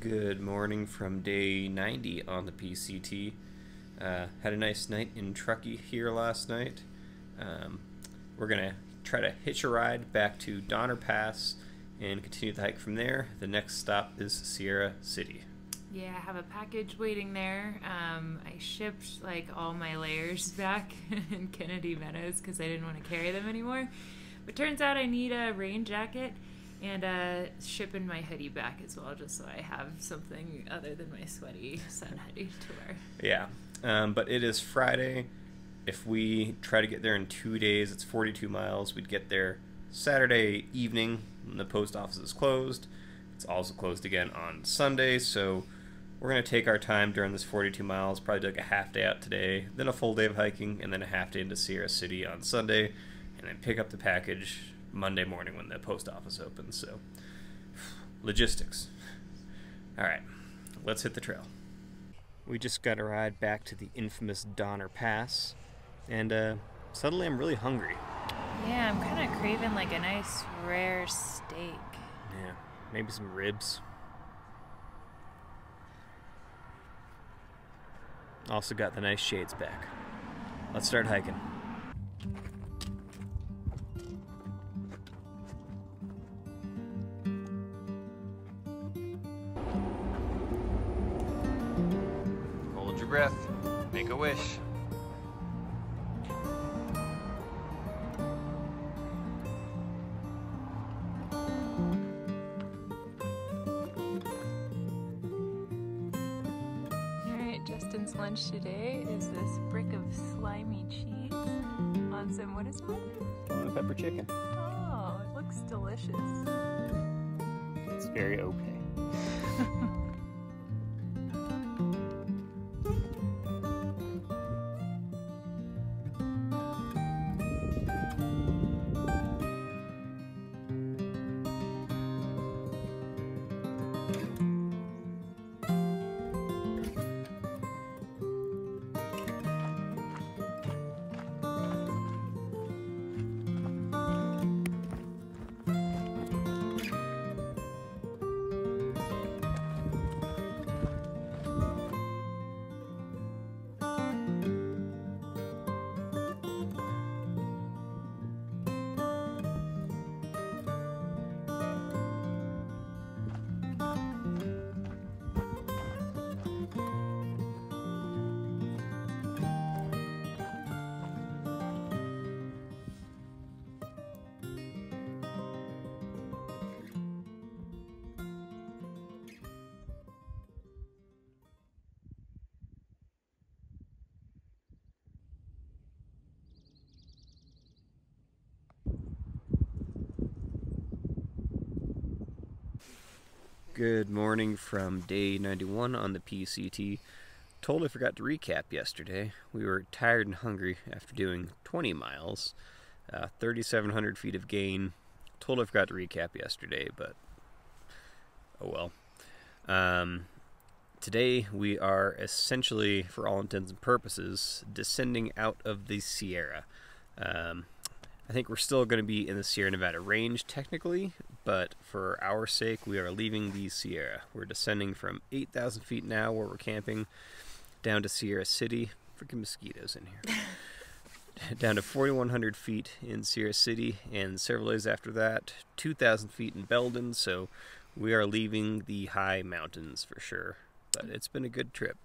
Good morning from day 90 on the PCT. Uh, had a nice night in Truckee here last night. Um, we're going to try to hitch a ride back to Donner Pass and continue the hike from there. The next stop is Sierra City. Yeah, I have a package waiting there. Um, I shipped like all my layers back in Kennedy Meadows because I didn't want to carry them anymore. But turns out I need a rain jacket and uh, shipping my hoodie back as well, just so I have something other than my sweaty sun hoodie to wear. Yeah, um, but it is Friday. If we try to get there in two days, it's 42 miles. We'd get there Saturday evening the post office is closed. It's also closed again on Sunday, so we're going to take our time during this 42 miles, probably like a half day out today, then a full day of hiking, and then a half day into Sierra City on Sunday, and then pick up the package Monday morning when the post office opens. So, logistics. All right, let's hit the trail. We just got a ride back to the infamous Donner Pass, and uh, suddenly I'm really hungry. Yeah, I'm kind of craving like a nice rare steak. Yeah, maybe some ribs. Also got the nice shades back. Let's start hiking. Breath. Make a wish. Alright, Justin's lunch today is this brick of slimy cheese on some, what is that? pepper chicken. Oh, it looks delicious. It's very okay. Good morning from day 91 on the PCT. Totally forgot to recap yesterday. We were tired and hungry after doing 20 miles, uh, 3,700 feet of gain. Totally forgot to recap yesterday, but oh well. Um, today we are essentially, for all intents and purposes, descending out of the Sierra. Um, I think we're still going to be in the Sierra Nevada range technically, but for our sake, we are leaving the Sierra. We're descending from 8,000 feet now, where we're camping, down to Sierra City. Freaking mosquitoes in here. down to 4,100 feet in Sierra City, and several days after that, 2,000 feet in Belden. So we are leaving the high mountains for sure. But it's been a good trip.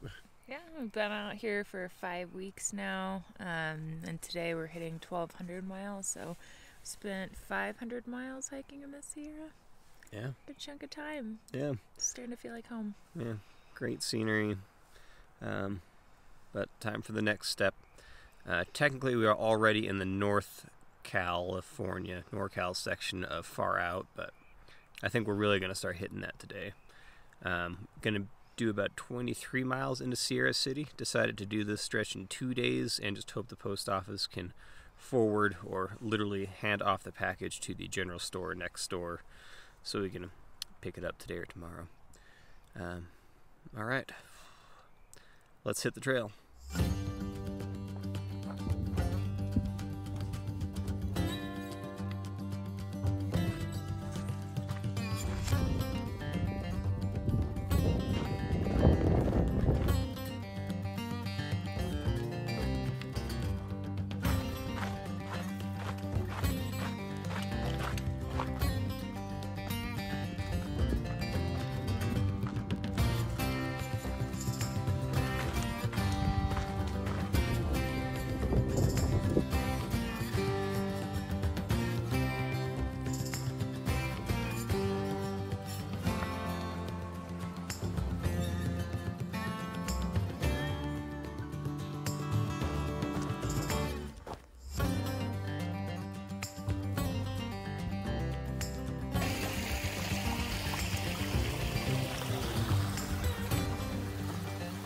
Yeah, we've been out here for five weeks now, um, and today we're hitting 1,200 miles. So, spent 500 miles hiking in the Sierra. Yeah. Good chunk of time. Yeah. Starting to feel like home. Yeah. Great scenery. Um, but time for the next step. Uh, technically, we are already in the North California, NorCal section of Far Out, but I think we're really going to start hitting that today. Um, going to do about 23 miles into Sierra City. Decided to do this stretch in two days and just hope the post office can forward or literally hand off the package to the general store next door so we can pick it up today or tomorrow. Um, all right, let's hit the trail.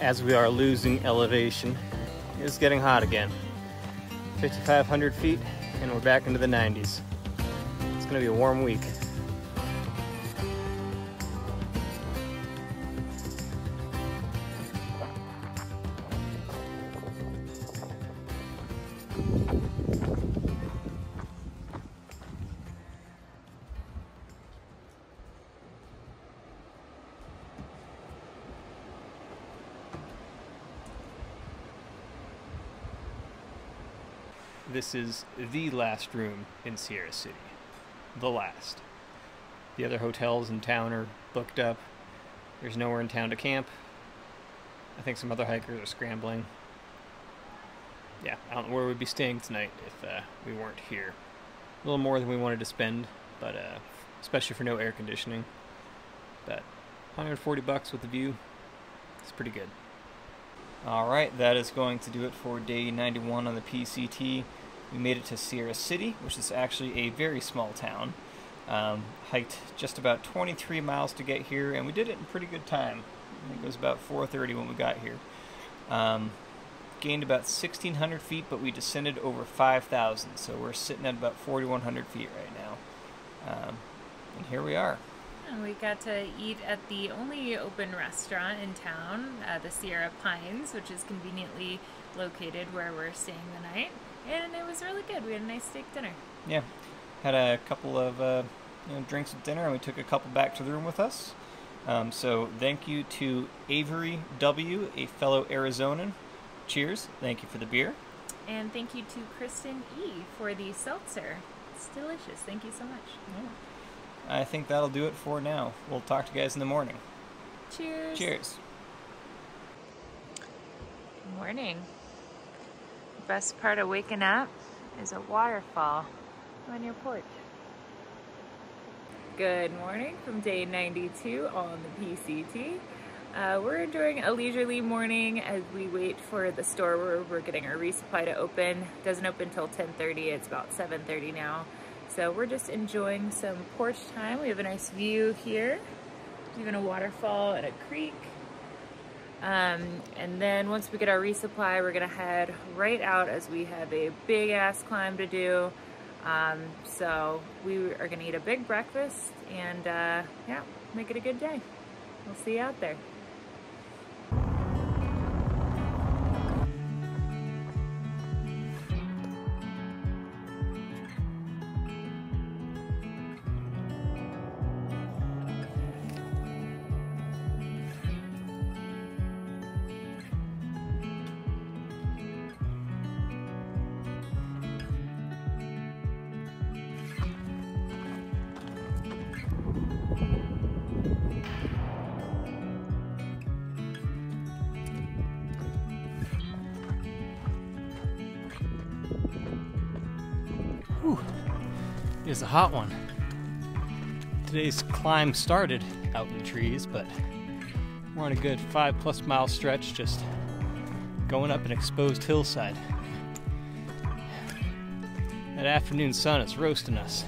As we are losing elevation, it's getting hot again. 5,500 feet, and we're back into the 90s. It's gonna be a warm week. This is the last room in Sierra City. The last. The other hotels in town are booked up. There's nowhere in town to camp. I think some other hikers are scrambling. Yeah, I don't know where we'd be staying tonight if uh, we weren't here. A little more than we wanted to spend, but uh, especially for no air conditioning. But 140 bucks with the view, it's pretty good. Alright, that is going to do it for day 91 on the PCT. We made it to Sierra City, which is actually a very small town. Um, hiked just about 23 miles to get here, and we did it in pretty good time. I think it was about 4.30 when we got here. Um, gained about 1,600 feet, but we descended over 5,000, so we're sitting at about 4,100 feet right now. Um, and here we are. And we got to eat at the only open restaurant in town, uh, the Sierra Pines, which is conveniently located where we're staying the night. And it was really good. We had a nice steak dinner. Yeah, had a couple of uh, you know, drinks at dinner, and we took a couple back to the room with us. Um, so thank you to Avery W., a fellow Arizonan. Cheers. Thank you for the beer. And thank you to Kristen E. for the seltzer. It's delicious. Thank you so much. Yeah. I think that'll do it for now. We'll talk to you guys in the morning. Cheers. Cheers. Good morning. Best part of waking up is a waterfall on your porch. Good morning from day 92 on the PCT. Uh, we're enjoying a leisurely morning as we wait for the store where we're getting our resupply to open. Doesn't open until 10.30, it's about 7.30 now. So we're just enjoying some porch time. We have a nice view here, even a waterfall and a creek. Um, and then once we get our resupply, we're gonna head right out as we have a big ass climb to do. Um, so we are gonna eat a big breakfast and uh, yeah, make it a good day. We'll see you out there. Is a hot one. Today's climb started out in the trees, but we're on a good five plus mile stretch just going up an exposed hillside. That afternoon sun is roasting us,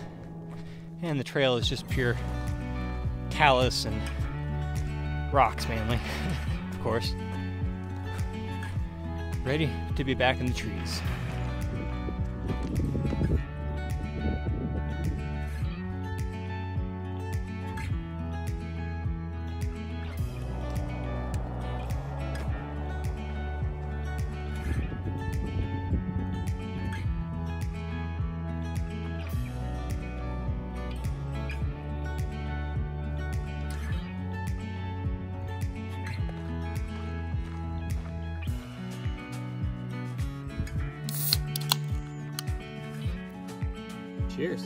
and the trail is just pure talus and rocks mainly, of course. Ready to be back in the trees. Cheers.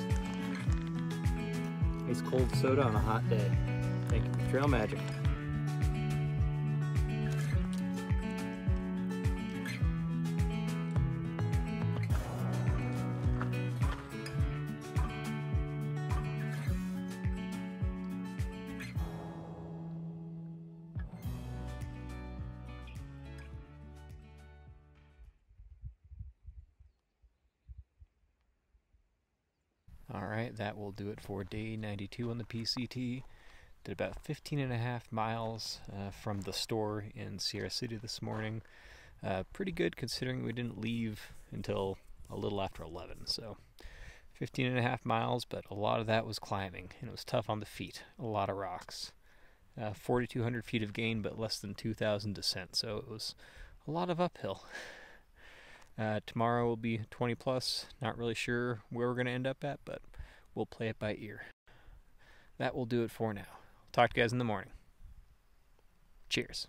Nice cold soda on a hot day. Thank you, Trail Magic. Right, that will do it for day 92 on the PCT. Did about 15 and a half miles uh, from the store in Sierra City this morning. Uh, pretty good considering we didn't leave until a little after 11. So 15 and a half miles, but a lot of that was climbing, and it was tough on the feet. A lot of rocks. Uh, 4,200 feet of gain, but less than 2,000 descent, so it was a lot of uphill. Uh, tomorrow will be 20 plus. Not really sure where we're going to end up at, but we'll play it by ear. That will do it for now. Talk to you guys in the morning. Cheers.